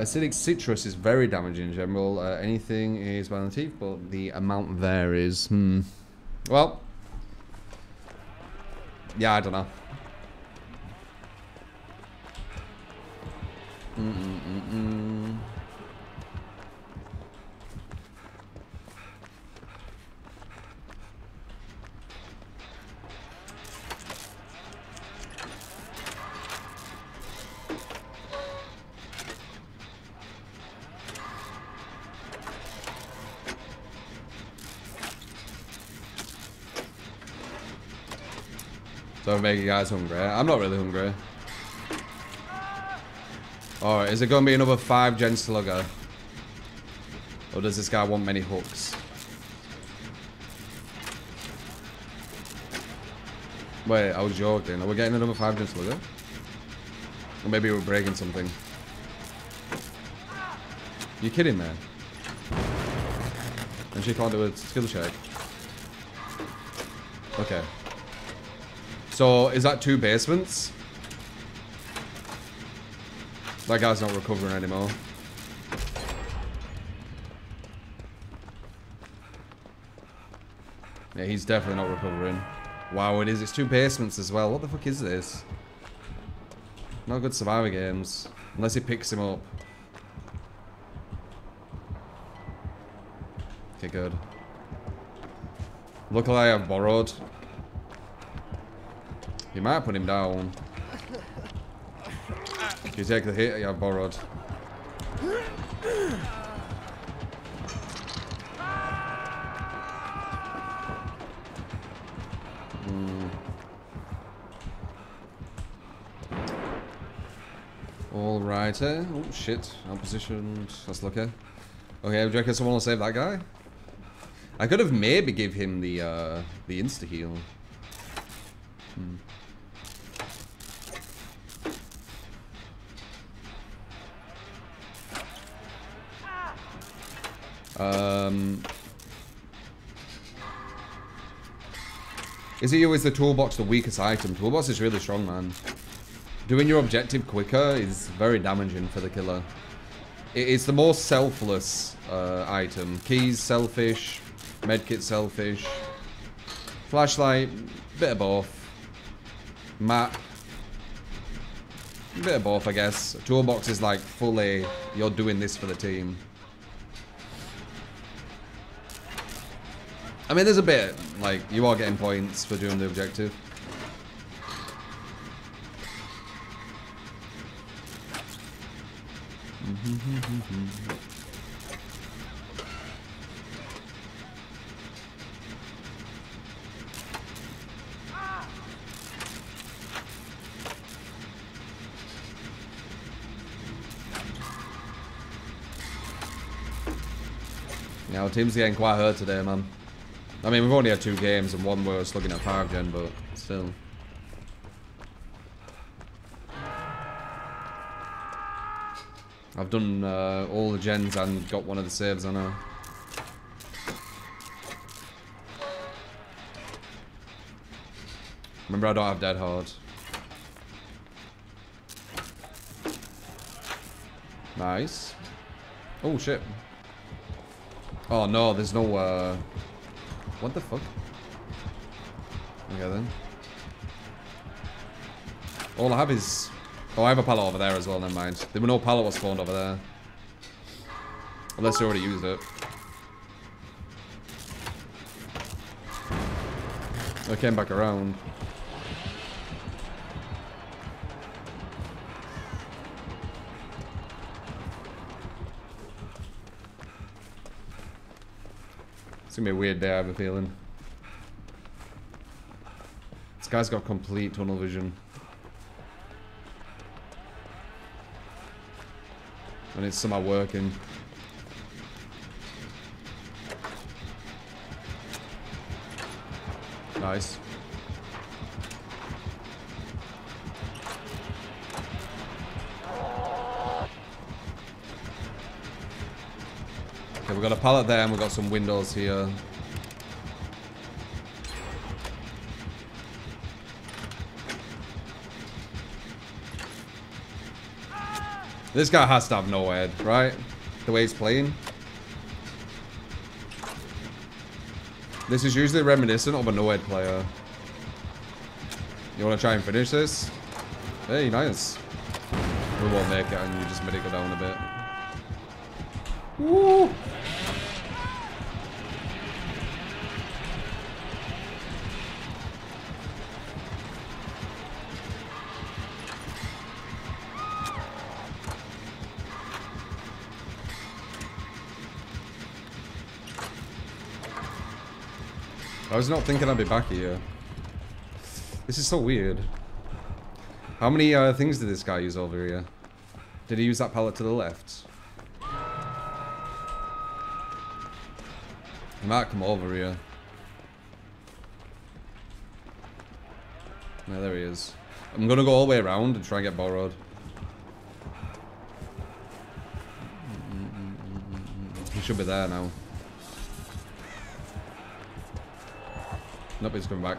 Acidic citrus is very damaging in general. Uh, anything is bad on the teeth, but the amount varies. Hmm. Well. Yeah, I don't know. Mm -mm -mm Don't make you guys hungry. I'm not really hungry. Alright, is it going to be another five gen slugger? Or does this guy want many hooks? Wait, I was joking. Are we getting another five gen slugger? Or maybe we're breaking something. You kidding me? And she can't do a skill check. Okay. So, is that two basements? That guy's not recovering anymore. Yeah, he's definitely not recovering. Wow, it is. It's two basements as well. What the fuck is this? Not good survivor games. Unless he picks him up. Okay, good. Look Luckily I have borrowed. You might put him down. You take the hit, you have borrowed. Hmm. Alrighty. Oh shit. I'm positioned. That's lucky. Okay, do you reckon someone will save that guy? I could have maybe give him the uh, the insta heal. Hmm. Um, is it always the toolbox the weakest item? Toolbox is really strong, man. Doing your objective quicker is very damaging for the killer. It is the most selfless uh, item. Keys selfish, medkit selfish, flashlight, bit of both. Map, bit of both, I guess. Toolbox is like fully, you're doing this for the team. I mean, there's a bit, like, you are getting points for doing the objective. Our team's getting quite hurt today, man. I mean, we've only had two games and one was looking at 5 gen, but still. I've done uh, all the gens and got one of the saves I know. Remember, I don't have dead hard. Nice. Oh, shit. Oh, no, there's no, uh... What the fuck? Okay then. All I have is... Oh, I have a pallet over there as well, never mind. There were no pallet was spawned over there. Unless you already used it. I came back around. Gonna be a weird day, I have a feeling. This guy's got complete tunnel vision. And it's somehow working. Nice. Okay, we've got a pallet there and we've got some windows here. This guy has to have Noed, right? The way he's playing. This is usually reminiscent of a Noed player. You want to try and finish this? Hey, nice. We won't make it and you just made it go down a bit. Woo! Was not thinking I'd be back here. This is so weird. How many uh, things did this guy use over here? Did he use that pallet to the left? He might come over here. Yeah, there he is. I'm gonna go all the way around and try and get borrowed. He should be there now. He's coming back.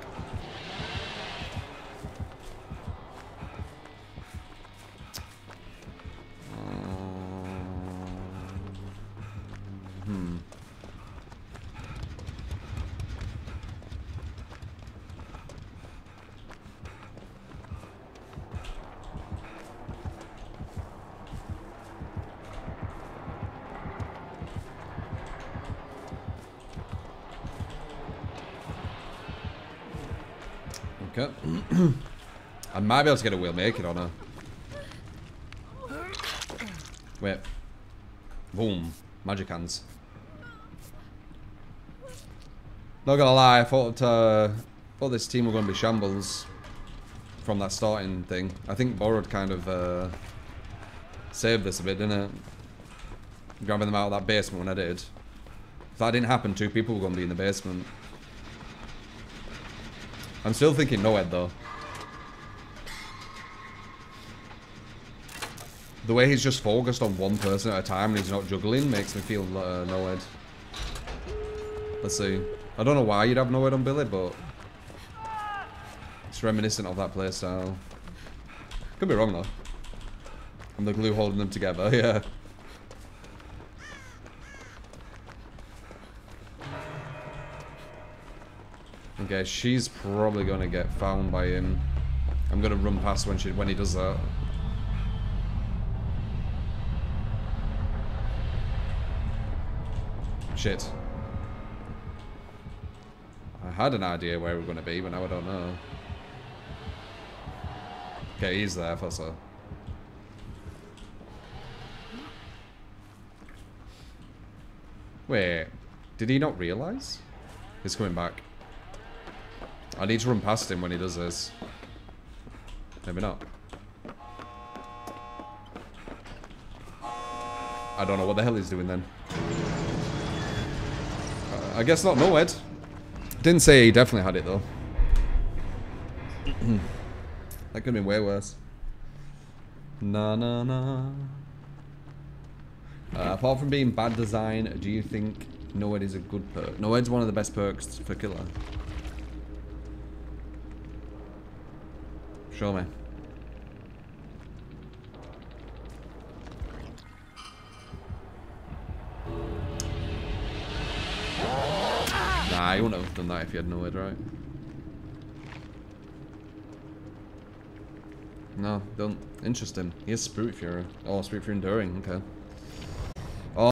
I might be able to get a wheel make it on her. Wait. Boom. Magic hands. Not gonna lie, I thought uh, thought this team were gonna be shambles from that starting thing. I think Borrowed kind of uh, saved this a bit, didn't it? Grabbing them out of that basement when I did. If that didn't happen, two people were gonna be in the basement. I'm still thinking Noed though. The way he's just focused on one person at a time and he's not juggling makes me feel uh, Noed. Let's see. I don't know why you'd have Noed on Billy, but it's reminiscent of that playstyle. Could be wrong though. I'm the glue holding them together, yeah. Okay, she's probably gonna get found by him. I'm gonna run past when she when he does that. Shit. I had an idea where we are gonna be, but now I don't know. Okay, he's there so. Wait, did he not realize? He's coming back. I need to run past him when he does this. Maybe not. I don't know what the hell he's doing then. Uh, I guess not no Didn't say he definitely had it though. that could have been way worse. Na na na. Uh, apart from being bad design, do you think Noed is a good perk? Noed's one of the best perks for killer. Show me. Nah, you wouldn't have done that if you had Noed, right? No, don't. Interesting. He has Spirit Fury. Oh, Spirit Fury Enduring, okay.